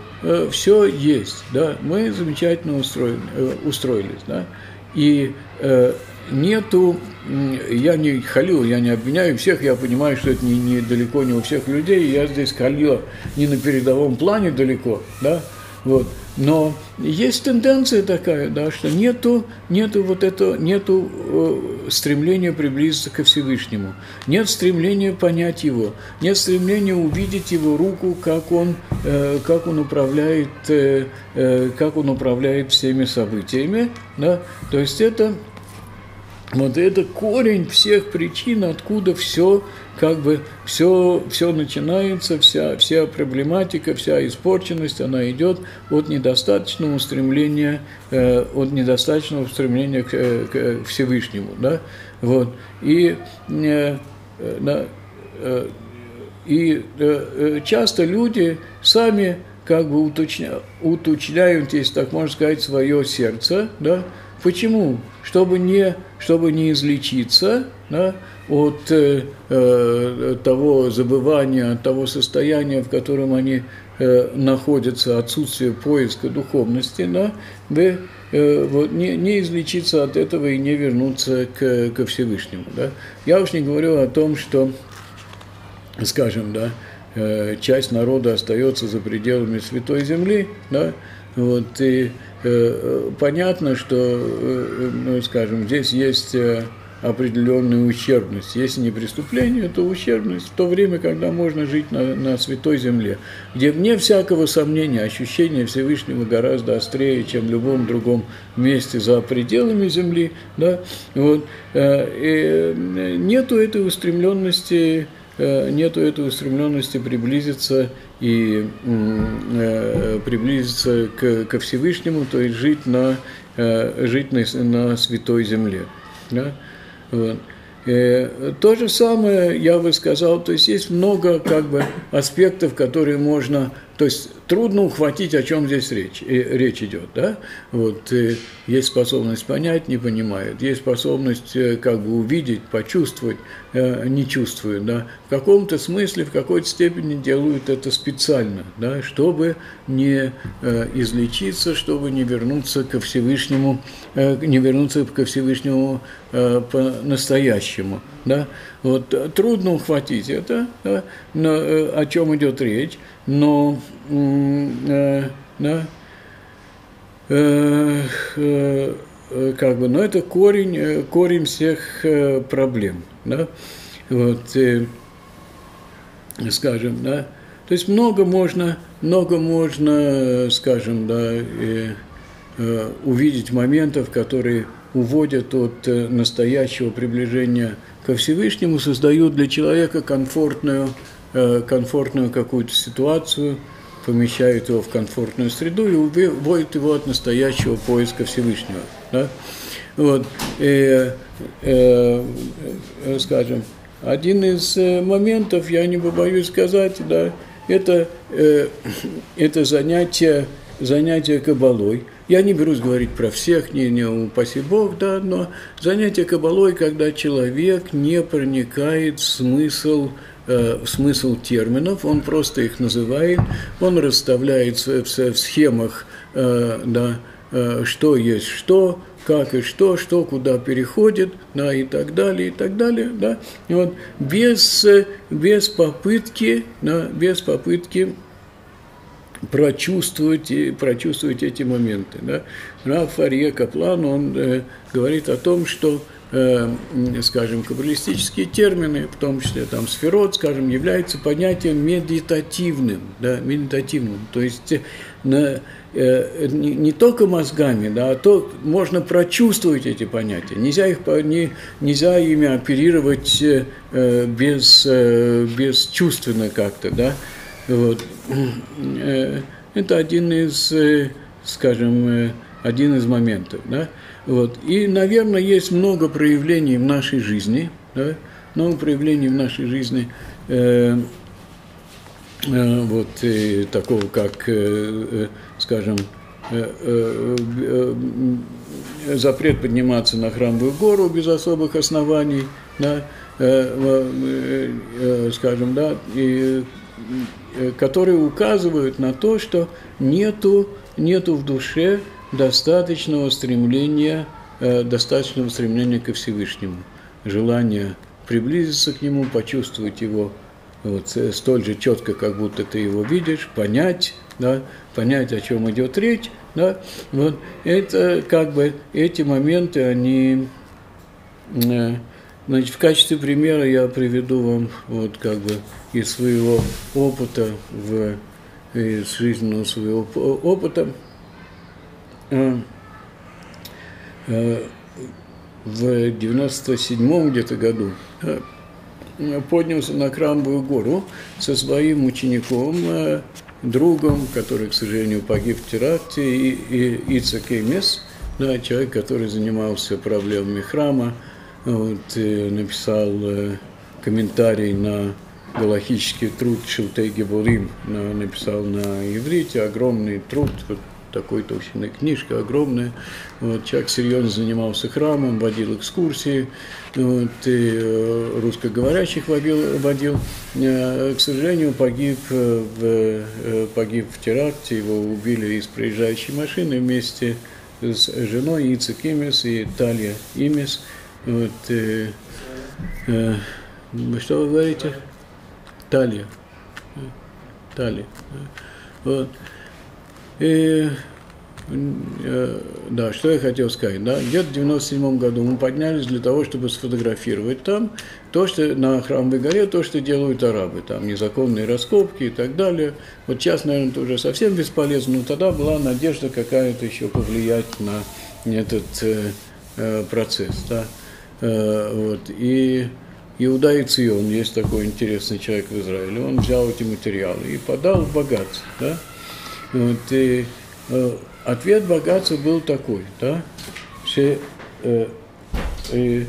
все есть. Да? Мы замечательно э, устроились. Да? И э, нету, я не халил, я не обвиняю всех, я понимаю, что это не, не далеко не у всех людей, я здесь халила не на передовом плане далеко, да, вот. Но есть тенденция такая, да, что нету, нету вот этого, нету э, стремления приблизиться ко Всевышнему, нет стремления понять Его, нет стремления увидеть Его руку, как Он, э, как он управляет, э, э, как Он управляет всеми событиями, да, то есть это вот это корень всех причин, откуда все, как бы, все, все начинается, вся, вся проблематика, вся испорченность, она идет от недостаточного стремления, э, от недостаточного стремления к, э, к Всевышнему, да, вот, и, э, э, да, э, и часто люди сами как бы уточня, уточняют, если так можно сказать, свое сердце, да, Почему? Чтобы не, чтобы не излечиться да, от э, э, того забывания, от того состояния, в котором они э, находятся, отсутствие поиска духовности, да, да, э, вот, не, не излечиться от этого и не вернуться к, ко Всевышнему. Да. Я уж не говорю о том, что, скажем, да, э, часть народа остается за пределами Святой Земли, да, вот, и понятно, что, э, ну, скажем, здесь есть э, определенная ущербность. Если не преступление, то ущербность в то время, когда можно жить на, на святой земле, где вне всякого сомнения ощущение Всевышнего гораздо острее, чем в любом другом месте за пределами земли. Да? Вот. И нету этой устремленности нету этой устремленности приблизиться и э, приблизиться к, ко Всевышнему, то есть жить на, э, жить на, на святой земле. Да? Вот. Э, то же самое я бы сказал, то есть есть много как бы аспектов, которые можно то есть трудно ухватить, о чем здесь речь, и, речь идет. Да? Вот, и есть способность понять, не понимает. Есть способность э, как бы увидеть, почувствовать, э, не чувствует. Да? В каком-то смысле, в какой-то степени делают это специально, да? чтобы не э, излечиться, чтобы не вернуться ко Всевышнему, не вернуться ко Всевышнему по-настоящему. Да? Вот, трудно ухватить это, да? Но, о чем идет речь но э, да, э, э, как бы, но это корень, э, корень всех проблем, да, вот, скажем, да, то есть много можно, много можно, скажем, да, э, увидеть моментов, которые уводят от настоящего приближения ко Всевышнему, создают для человека комфортную комфортную какую-то ситуацию, помещают его в комфортную среду и уводят его от настоящего поиска Всевышнего. Да? Вот. И, э, э, скажем, один из э, моментов, я не побоюсь сказать, да, это, э, это занятие, занятие кабалой. Я не берусь говорить про всех, не, не упаси Бог, да, но занятие кабалой, когда человек не проникает в смысл э, смысл терминов, он просто их называет, он расставляет в, в, схемах, э, да, э, что есть что, как и что, что куда переходит, да, и так далее, и так далее, да, и вот без, без попытки, да, без попытки прочувствовать, прочувствовать эти моменты. Да. Раф Арье Каплан, он э, говорит о том, что скажем, каббалистические термины, в том числе там сферот, скажем, являются понятием медитативным, да, медитативным. То есть э, на, э, не, только мозгами, да, а то можно прочувствовать эти понятия. Нельзя, их, не, нельзя ими оперировать э, без, э, бесчувственно как-то. Да. Вот. Э, это один из, э, скажем, э, один из моментов. Да. Вот. И, наверное, есть много проявлений в нашей жизни, да, много проявлений в нашей жизни, э, э, вот, э, такого, как, э, э, скажем, э, э, э, запрет подниматься на храмовую гору без особых оснований, да, э, э, э, скажем, да, и, э, которые указывают на то, что нету, нету в душе достаточного стремления, э, достаточного стремления ко Всевышнему, желание приблизиться к Нему, почувствовать Его вот, э, столь же четко, как будто ты Его видишь, понять, да, понять, о чем идет речь, да, вот, это как бы эти моменты, они, э, значит, в качестве примера я приведу вам вот как бы из своего опыта, в, из жизненного своего опыта, в 97-м где-то году э, поднялся на Крамбовую гору со своим учеником, другом, который, к сожалению, погиб в теракте, и, и да, человек, который занимался проблемами храма, вот, написал комментарий на галахический труд Шилтей Гебурим написал на иврите, огромный труд, такой толщины книжка огромная. Вот, человек серьезно занимался храмом, водил экскурсии, вот, и э, русскоговорящих водил, водил. Э, к сожалению, погиб в, погиб в теракте, его убили из проезжающей машины вместе с женой Ицек Имис и Талия Имис. Вот, э, э, что вы говорите? Талия. Талия. Вот. И, э, да, что я хотел сказать, да, где-то в 97 году мы поднялись для того, чтобы сфотографировать там то, что на Храмовой горе, то, что делают арабы, там незаконные раскопки и так далее. Вот сейчас, наверное, это уже совсем бесполезно, но тогда была надежда какая-то еще повлиять на этот э, э процесс, да. Э, вот, и Иуда и Цион, есть такой интересный человек в Израиле, он взял эти материалы и подал в богатство, да. Вот, и э, ответ богатства был такой, да, что э, э,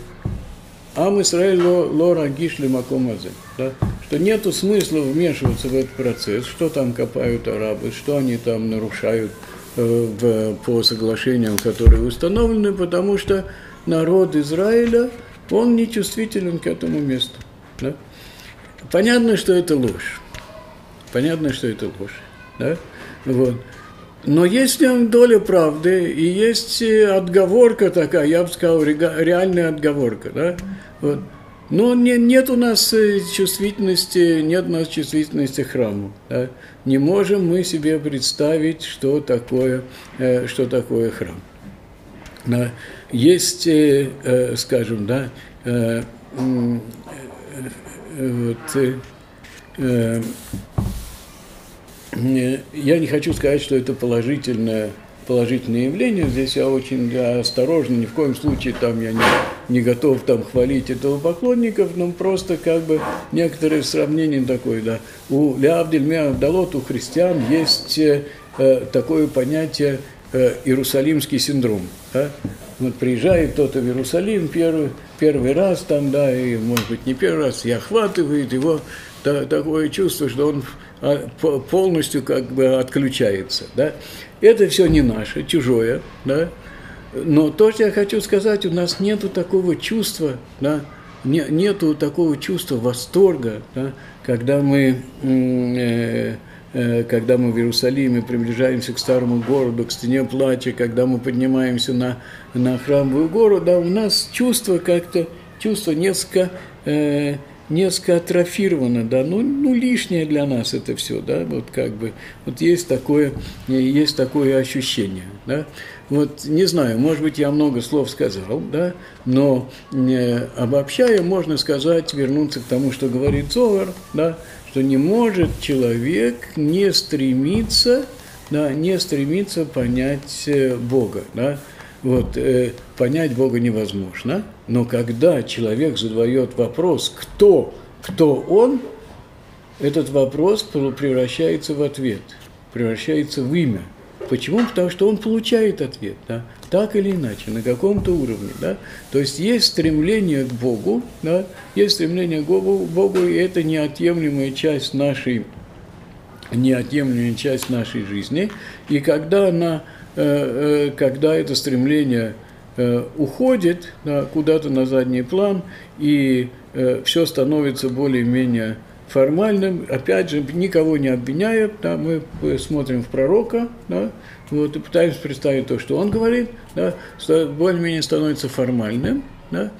Ам Исраиль лора гишли макомазе, да, что нету смысла вмешиваться в этот процесс, что там копают арабы, что они там нарушают э, в, по соглашениям, которые установлены, потому что народ Израиля, он не чувствителен к этому месту. Да? Понятно, что это ложь. Понятно, что это ложь. Да? Вот. Но есть в нем доля правды, и есть отговорка такая, я бы сказал, реальная отговорка. Да? Вот. Но не, нет у нас э, чувствительности, нет у нас чувствительности храму. Да? Не можем мы себе представить, что такое, э, что такое храм. Да? Есть, э, скажем, да, вот, я не хочу сказать, что это положительное, положительное явление. Здесь я очень осторожно, ни в коем случае там я не, не готов там хвалить этого поклонников, но просто как бы некоторое сравнение такое, да. У Леавдель Меавдалот, у христиан есть э, такое понятие э, Иерусалимский синдром. Да? Вот приезжает кто-то в Иерусалим первый, первый раз там, да, и, может быть, не первый раз, и охватывает его да, такое чувство, что он полностью как бы отключается. Да? Это все не наше, чужое. Да? Но то, что я хочу сказать, у нас нету такого чувства, да? не, нету такого чувства восторга, да? когда мы э, э, когда мы в Иерусалиме приближаемся к старому городу, к стене плача, когда мы поднимаемся на, на храмовую гору, да, у нас чувство как-то, чувство несколько э, несколько атрофировано, да, ну, ну лишнее для нас это все, да, вот как бы, вот есть такое, есть такое ощущение, да, вот не знаю, может быть, я много слов сказал, да, но э, обобщая, можно сказать, вернуться к тому, что говорит Зовар, да, что не может человек не стремиться, да, не стремиться понять э, Бога, да, вот, э, понять Бога невозможно, но когда человек задает вопрос, кто, кто он, этот вопрос превращается в ответ, превращается в имя. Почему? Потому что он получает ответ, да? так или иначе, на каком-то уровне. Да? То есть есть стремление к Богу, да? есть стремление к Богу, Богу, и это неотъемлемая часть нашей, неотъемлемая часть нашей жизни. И когда она Э, э, когда это стремление э, уходит куда-то на задний план, и все становится более-менее формальным, опять же, никого не обвиняя, да, мы смотрим в пророка, да, вот, и пытаемся представить то, что он говорит, да, более-менее становится формальным, да,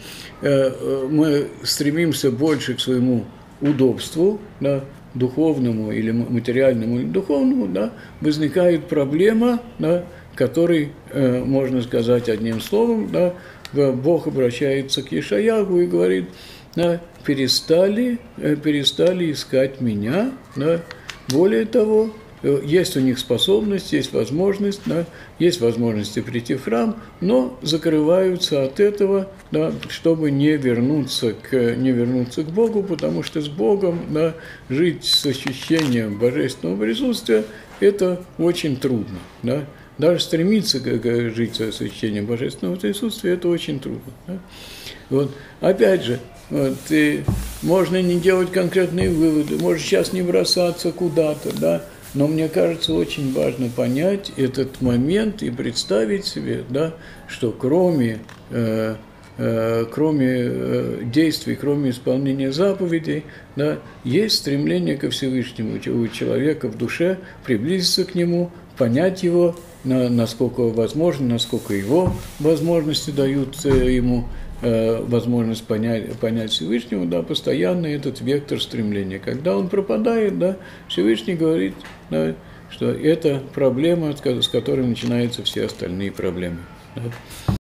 мы стремимся больше к своему удобству, да, духовному или материальному или духовному, да, возникает проблема, да, который, э, можно сказать одним словом, да, Бог обращается к Ишаягу и говорит, да, перестали, э, перестали искать меня, да, более того, э, есть у них способность, есть возможность, да, есть возможности прийти в храм, но закрываются от этого, да, чтобы не вернуться, к, не вернуться к Богу, потому что с Богом да, жить с ощущением божественного присутствия – это очень трудно. Да. Даже стремиться жить с ощущением божественного присутствия, это очень трудно. Да? Вот. Опять же, Вот, и можно не делать конкретные выводы, может сейчас не бросаться куда-то, да, но мне кажется, очень важно понять этот момент и представить себе, да, что кроме, э, э, кроме э, действий, кроме исполнения заповедей, да, есть стремление ко Всевышнему у человека в душе приблизиться к нему, понять его, на, насколько возможно, насколько его возможности дают э, ему э, возможность понять, понять Всевышнего, да, постоянно этот вектор стремления. Когда он пропадает, да, Всевышний говорит, да, что это проблема, с которой начинаются все остальные проблемы. Да.